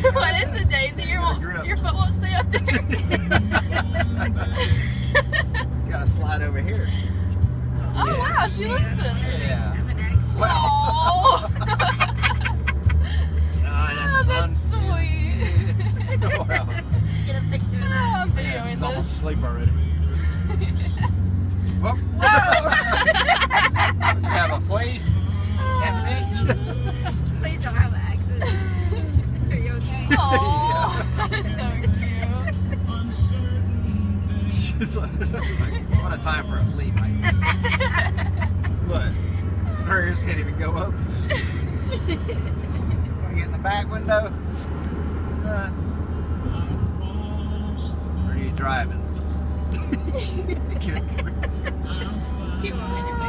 what is the daisy? Your, your foot won't stay up there. Gotta slide over here. oh wow, she listens. Yeah. I'm an excellent. Wow. Oh, oh that that's sweet. wow. Did you get a picture of Oh, that? I'm Yeah, he's videoing almost asleep already. Whoop. you have a flea? Have an itch? You okay? That's so cute. She's like, what a time for a flea bite. what? Her ears can't even go up. Want to get in the back window? Uh, or are you driving? Two on it,